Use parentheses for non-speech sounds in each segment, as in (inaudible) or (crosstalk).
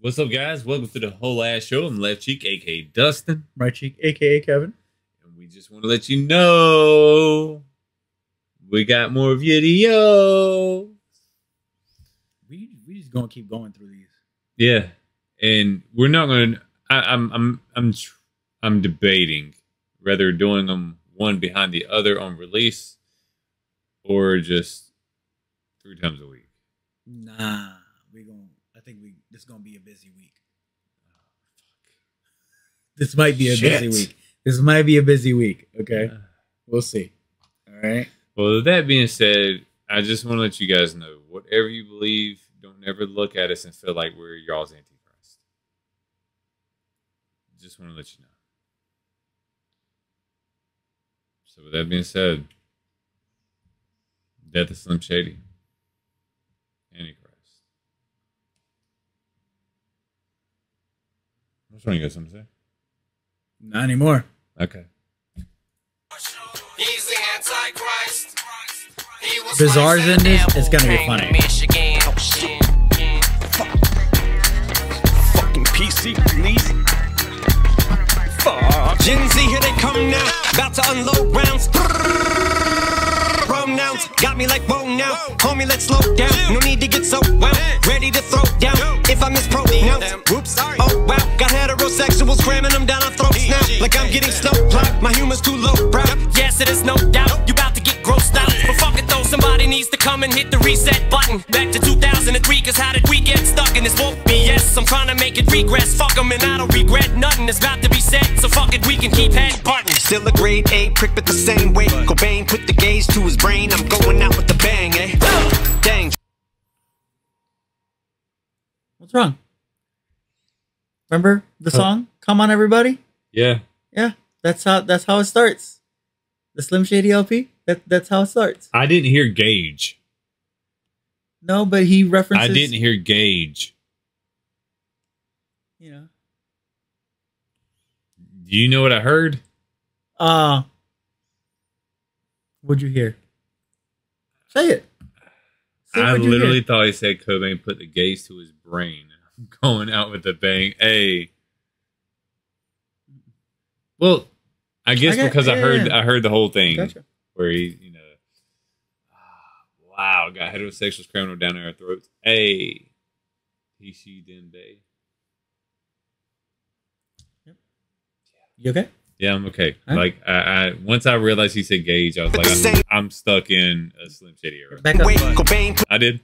What's up, guys? Welcome to the whole ass show. I'm Left Cheek, aka Dustin, Right cheek, aka Kevin. and we just want to let you know we got more video. We we just gonna keep going through these. Yeah, and we're not gonna. I, I'm I'm I'm I'm debating whether doing them one behind the other on release or just three times a week. Nah, we gonna. I think we. This gonna be a busy week. (laughs) This might be a Shit. busy week. This might be a busy week. Okay, we'll see. All right. Well, with that being said, I just want to let you guys know whatever you believe, don't ever look at us and feel like we're y'all's antichrist. Just want to let you know. So, with that being said, Death is Slim Shady, Antichrist. What's wrong? You got something to say? Not anymore. Okay. He's the Antichrist. He was Bizarre's in this. It's gonna be Came to funny. Michigan. Oh, fucking PC, please. Fuck. Gen Z, here they come now. About to unload rounds. Pronouns got me like whoa now. Homie, let's slow down. No need to get so wound. Ready to throw down. If I mispronounce, heterosexuals cramming them down our throats now. Like I'm getting snow plowed. My humor's too low brow. Yes, it is no doubt. You about to get grossed out. But fuck it though, somebody needs to come and hit the reset button. Back to 2003, cause how did we get stuck in this woke BS? I'm trying to make it regress. Fuck 'em and I don't regret nothing. It's about to be said. So fuck it, we can keep head button. Still a grade A prick, but the same way. Cobain put the gauge to his brain. I'm going out with the bang, eh? Dang. What's wrong? Remember the song? Come on, everybody. Yeah. Yeah, that's how. That's how it starts. The Slim Shady LP. That that's how it starts. I didn't hear Gauge. No, but he references. I didn't hear Gauge. You know. Do you know what I heard? Uh What'd you hear? Say it. Say I literally thought he said Cobain put the gaze to his brain. I'm (laughs) going out with a bang. Hey. Well, I guess I got- because I heard yeah. I heard the whole thing Gotcha. where he, you know, ah, wow, got heterosexual criminal down in our throats. Hey, he, she, then they. You okay? Yeah, I'm okay. Huh? Like I, I once I realized he said Gage, I was like, I'm, I'm stuck in a Slim Shady era. Back up. Wait, Cobain I did.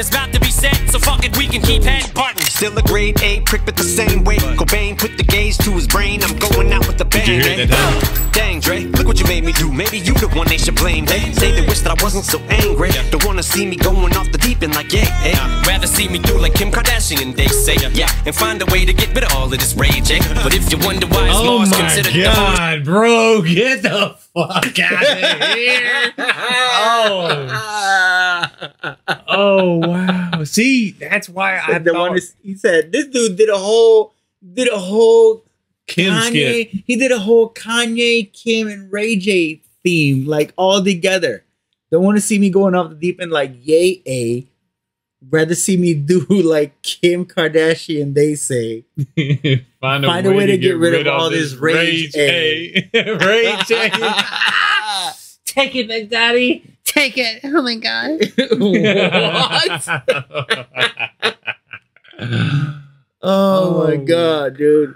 It's about to be said, so fuck it, we can keep head button. Still a grade A prick, but the same way. Cobain put the gauge to his brain. I'm going out with the bang. you hear eh? that time? Dang, Dre, look what you made me do. Maybe you the one they should blame. They say they wish that I wasn't so angry. Don't wanna see me going off the deep end like yeah. Hey, rather see me do like Kim Kardashian. They say yeah, and find a way to get rid of all of this rage. Eh? But if you wonder why is Oh Marsh my considered the home god, bro, get the fuck out of here! (laughs) oh, (laughs) oh wow. See, that's why I the one thought is- he said this dude did a whole did a whole Kim Kanye. skit. He did a whole Kanye, Kim, and Ray J theme like all together. Don't want to see me going off the deep end like yay a. Rather see me do (laughs) like Kim Kardashian. They say (laughs) Find Find a way to get rid of all this rage, A. rage A. take it, Big Daddy. Take it. Oh my god. (laughs) (laughs) oh, Oh. my god, dude.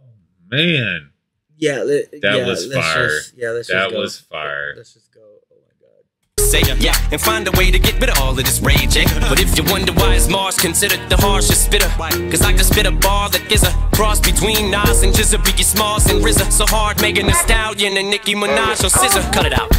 Oh man, Yeah, let, That yeah, was let's fire. Just, yeah, let's That just go. was fire. Let's just go. Oh my god. say yeah, and find a way to get rid of all of this rage. Eh? But if you wonder why is Marsh considered the harshest spitter, cause I can spit a bar that is a cross between Nas and GZA, Biggie Smalls and RZA. So hard, Megan Thee Stallion and Nicki Minaj or Scissor, cut it out.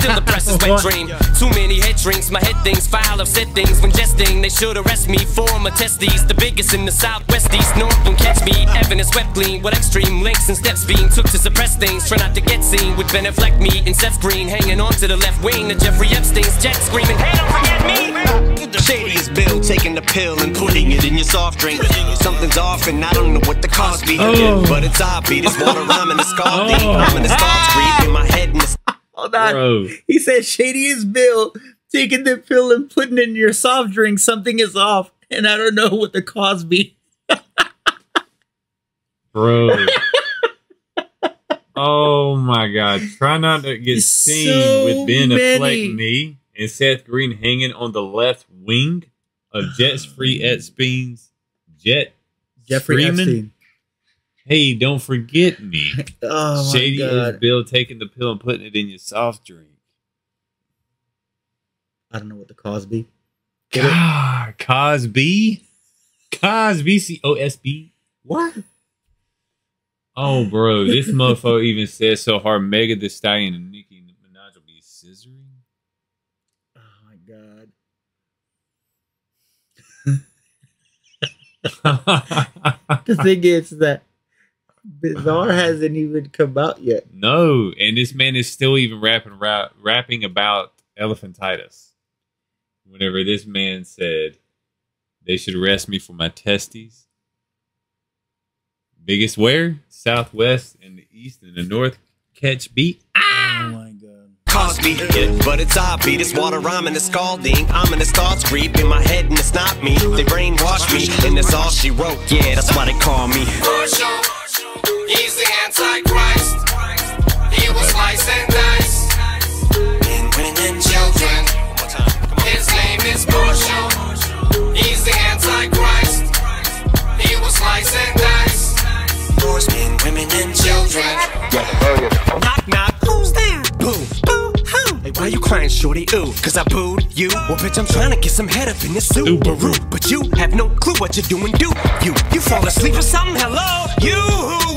Still the press is wet dream. Too many head drinks, my head things foul. I've said things when jesting. They should arrest me for my testes. The biggest in the southwest east north can catch me. Evidence is swept clean with extreme links and steps being took to suppress things. Try not to get seen with Ben Affleck, me and Seth Green hanging on to the left wing. The Jeffrey Epstein's jet screaming, Hey, don't forget me. The shadiest bill, taking the pill and putting it in your soft drink. Something's off and I don't know what the cause be. Oh. But it's obvious. Water rhyming the scar deep. Oh. I'm in the stars creep in my head and the Hold on. Bro, He said shady is Bill taking the pill and putting it in your soft drink. Something is off. and I don't know what the cause be. bro. (laughs) oh my god! Try not to get It's seen so with Ben Affleck many. knee and Seth Green hanging on the left wing of Jets Free Epstein's jet. Jeffrey Screaming? Epstein. Hey, don't forget me. (laughs) Oh Shady is god! Bill taking the pill and putting it in your soft drink. I don't know what the Cosby. Get it? Cosby, Cosby, C O S B. What? Oh, bro, this (laughs) motherfucker even says so hard. Mega the Stallion and Nicki Minaj will be scissoring. Oh my god! (laughs) The thing is that Bizarre (laughs) hasn't even come out yet. no, and this man is still even rapping ra- rapping about elephantitis. Whenever this man said they should arrest me for my testes. Biggest where? Southwest and the east and the north catch beat. Ah! Oh my god! Cosby, yeah, but it's obvious. This water rhyming is scalding. I'm in the thoughts creep in my head, and it's not me. They brainwash me, and that's all she wrote. Yeah, that's why they call me. Marshall, he's the Antichrist. He will slice and dice Men, women, and children. One more time. His name is Marshall. He's the Antichrist. He will slice and dice Boys, men, women, and children. crying, shorty, ooh, cause I booed you. Well, bitch, I'm trying to get some head up in this Subaru. But you have no clue what you're doing, do you? You fall asleep or something, hello? You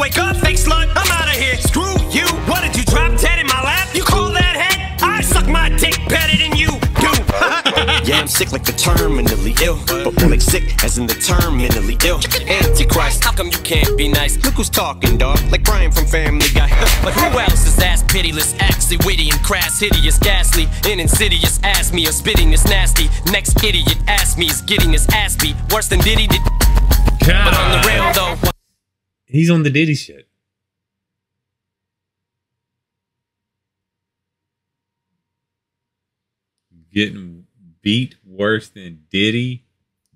wake up, fake slut, I'm out of here, screw you. What did you drop 10? Yeah, I'm sick like the terminally ill. But more like sick as in the terminally ill. Antichrist, how come you can't be nice? Look who's talking, dog. Like Brian from Family Guy. (laughs) but who else is ass pitiless, actually witty and crass, hideous, ghastly, and insidious? Ask me or spitting this nasty. Next idiot ask me is getting his ass beat. Worse than Diddy did. But on the though, He's on the Diddy shit. Getting beat worse than Diddy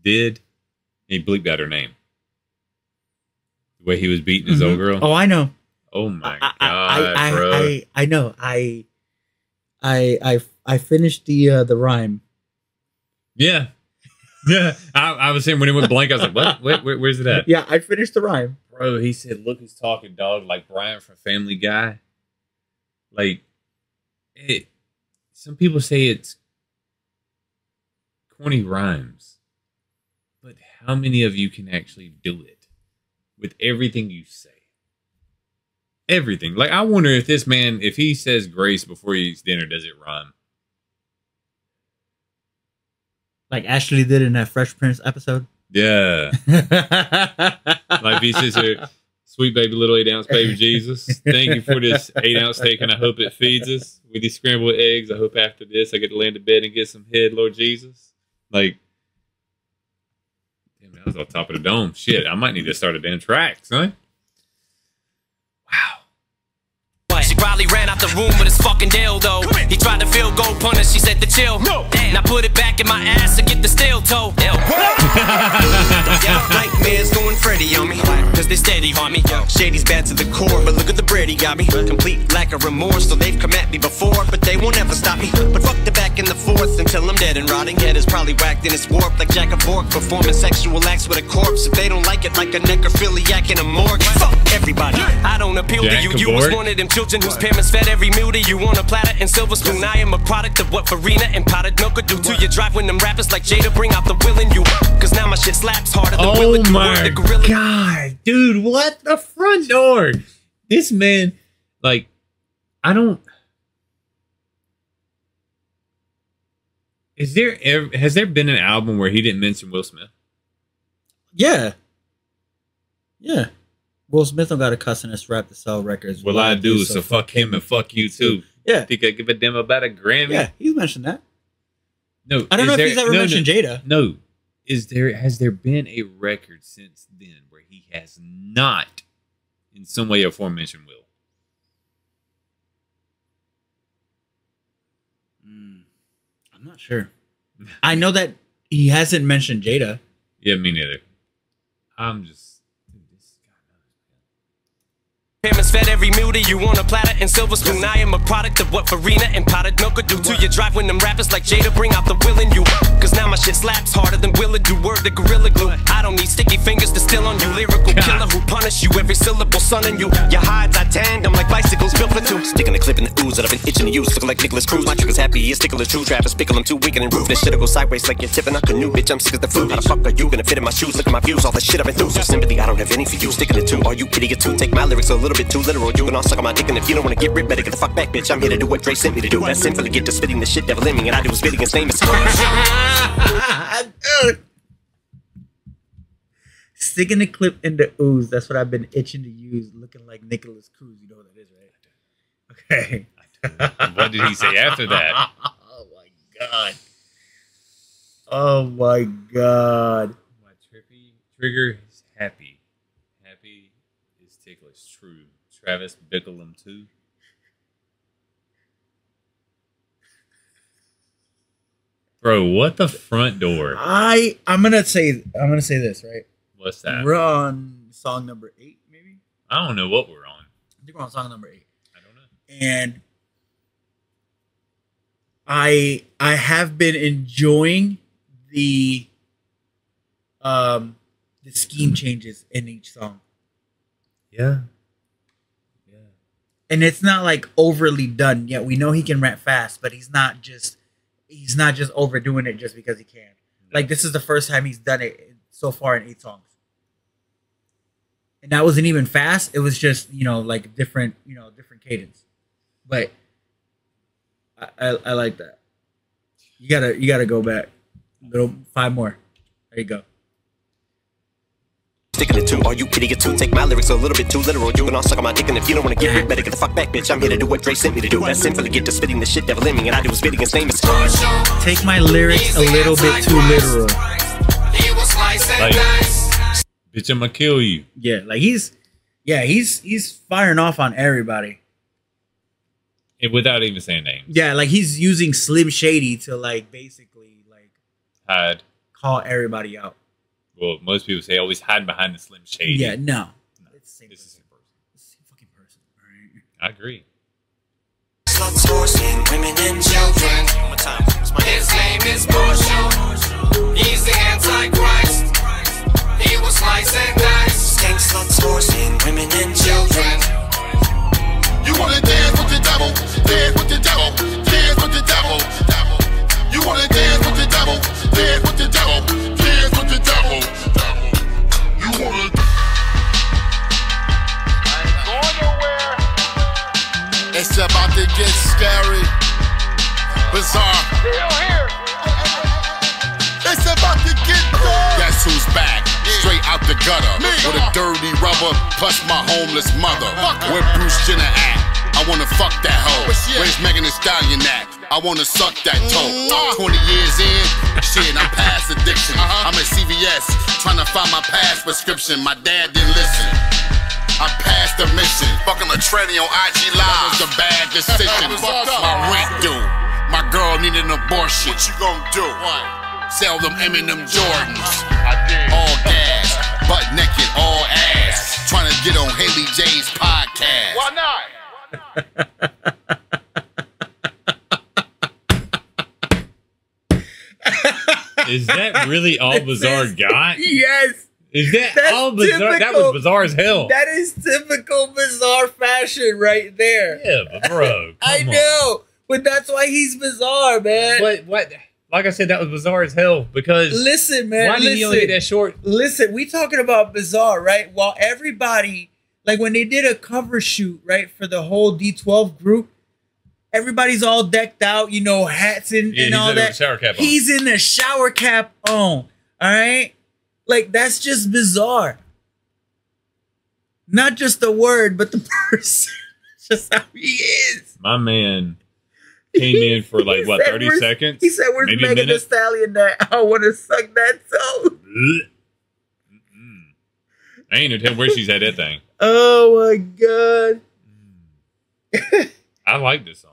did. He bleeped out her name. The way he was beating his old girl. Oh, I know. Oh my I, god, I, I, bro. I, I know. I, I, I, I finished the uh, the rhyme. yeah. (laughs) Yeah. I, I was saying when it went blank, I was like, what? (laughs) Where, where, where's it at? Yeah, I finished the rhyme. Bro, he said, look who's talking, dog. Like Brian from Family Guy. Like, it. Some people say it's corny rhymes. But how many of you can actually do it with everything you say? Everything. Like, I wonder if this man, if he says grace before he eats dinner, does it rhyme? Like Ashley did in that Fresh Prince episode. Yeah. (laughs) Like, he says here, sweet baby, little eight ounce baby Jesus. Thank you for this eight ounce steak, and I hope it feeds us with these scrambled eggs. I hope after this I get to land in bed and get some head, Lord Jesus. Like, damn, that was on top of the dome. Shit, I might need to start a damn track, son. She probably ran out the room with his fucking dildo. He tried to feel gold punish, she said to chill. No. Now put it back in my ass to get the steel toe. Yeah, nightmares going Freddy on me. Cause they steady on me. Shady's bad to the core, but look at the bread he got me. Complete lack of remorse, so they've come at me before, but they won't ever stop me. But fuck the back and the forth until I'm dead and rotting. Head is probably whacked and it's warped like Jack of Bork performing sexual acts with a corpse. If they don't like it, like a necrophiliac in a morgue. Fuck everybody. I don't appeal Jack to you. You was one of them children whose parents fed every meal to you on a platter and silver spoon. I am a product of what Farina and powdered milk could do to your drive when them rappers like Jada bring out the will in you. Cause now my shit slaps harder than oh will Oh it do. my the gorilla. god, dude! What the front door? This man, like, I don't. Is there ever has there been an album where he didn't mention Will Smith? Yeah. Yeah. Will Smith don't got a cuss in his rap to sell records. Well, I do. So fuck him and fuck you too. Yeah. Think I give a damn about a Grammy? Yeah, he's mentioned that. No, I don't know there- if he's ever no, mentioned no, Jada. No, is there has there been a record since then where he has not, in some way or form, mentioned Will? Hmm. I'm not sure. I know that he hasn't mentioned Jada. Yeah, me neither. I'm just. Dude, this guy Parents fed every meal to you on a platter and silver spoon. I am a product of what Farina and potted milk could do to your drive when them rappers like Jada bring out the will in you. Cause now my shit slaps harder than Willow do. Word to Gorilla Glue. I don't need sticky fingers to steal on you. Lyrical killer who punish you every syllable, son in you. Your hides I tandem like bicycles built for two. Sticking a clip in the ooze that I've been itching to use. Looking like Nikolas Cruz. My trigger's happy, his tickle is true. Travis Bickle, I'm too weak and roof. This shit'll go sideways like you're tipping a canoe. Bitch, I'm sick as the food. How the fuck are you gonna fit in my shoes? Look at my views, all the shit I've been through. So sympathy, I don't have any for you. Sticking it too. Are you idiot too? Take my lyrics a little bit too literal. You can all suck on my dick, and if you don't wanna get ripped, better get the fuck back, bitch. I'm here to do what Dre sent me to do. That's sinfully get to spitting the shit devil in me, and I do is spitting his name is. Sticking the clip in the ooze. That's what I've been itching to use. Looking like Nikolas Cruz. You know what that is, right? Okay. What did he say after that? (laughs) oh my god. Oh my god. My trippy trigger is happy. Happy is ticklish. True. Travis Bickle too. Bro, what the front door? I I'm gonna say I'm gonna say this right. What's that? We're on song number eight, maybe. I don't know what we're on. I think we're on song number eight. I don't know. and I I have been enjoying the um the scheme changes in each song. Yeah. Yeah. And it's not like overly done yet. We know he can rap fast, but he's not just he's not just overdoing it just because he can. Like this is the first time he's done it so far in eight songs. And that wasn't even fast. It was just, you know, like different, you know, different cadence. But I, I, I like that. You gotta you gotta go back. Little five more. There you go. Sticking it too, are you idiot too? Take my lyrics a little bit too literal. You can all suck on my dick, and if you don't wanna get ripped, better get the fuck back, bitch. I'm here to do what Dre sent me to do. That's sinfully get to spitting the shit devil in me, and I do is spitting his name is. Take my lyrics a little bit too literal. He was Like- dice. Bitch, I'm gonna kill you. Yeah, like he's yeah, he's he's firing off on everybody. And without even saying names. Yeah, like he's using Slim Shady to like basically like Hide. call everybody out. Well, most people say always hide behind the Slim Shady. Yeah, no. It's the same This is person. a person. It's the same fucking person. Right? I agree. Sluts, forcing women and children. His name is Marshall. He's the Antichrist. He was slice and dice. Skank sluts, forcing women and children. You wanna dance with the devil, dance with the devil, dance with the devil. You wanna dance with the devil, dance with the devil, It's about to get scary, bizarre. It's about to get dark. Guess who's back? Straight out the gutter. Me. With a dirty rubber, plus my homeless mother. Where Bruce Jenner at? I wanna fuck that hoe. Where's Megan Thee Stallion at? I wanna suck that toe. Mm. 20 years in, shit, I'm past addiction. Uh-huh. I'm at CVS, trying to find my past prescription. My dad didn't listen. I passed the mission. Fucking a tranny on IG Live. That was a bad decision. (laughs) My rent due. My girl needed an abortion. What you gonna do? What? Sell them Eminem Jordans. I did. All gas, butt naked, all ass. Trying to get on Hailie J's podcast. Why not? Why (laughs) not? Is that really all Bizarre got? Yes, Is that That's all Bizarre? That was bizarre as hell. that is typical bizarre fashion right there. yeah, but bro. (laughs) I on. know, but that's why he's bizarre, man. What? What? Like I said, that was bizarre as hell because Listen, man. why did listen. he only get that short? listen, we talking about bizarre, right? While everybody, like when they did a cover shoot, right, for the whole D12 group, everybody's all decked out, you know, hats and, Yeah, and all that. shower cap on. He's in the shower cap on. All right. Like that's just bizarre. Not just the word, but the (laughs) person. Just how he is. My man came in for like (laughs) what thirty seconds. He said, "Where's Maybe a Megan Thee? Stallion? That (laughs) I want to suck that toe." Blech. Mm-mm. I ain't no telling where she's at that thing. Oh my god. I like this song.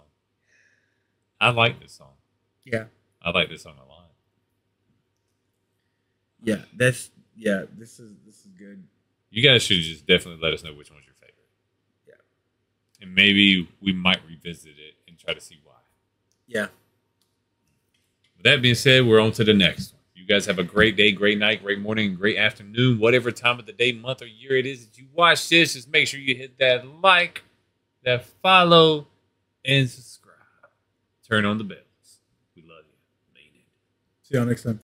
I like this song. Yeah. I like this song a lot. Yeah, that's yeah. This is this is good. You guys should just definitely let us know which one's your favorite. Yeah. And maybe we might revisit it and try to see why. Yeah. With that being said, we're on to the next one. You guys have a great day, great night, great morning, great afternoon, whatever time of the day, month, or year it is that you watch this. Just make sure you hit that like, that follow, and subscribe. Turn on the bells. We love you. Mean it. See y'all next time.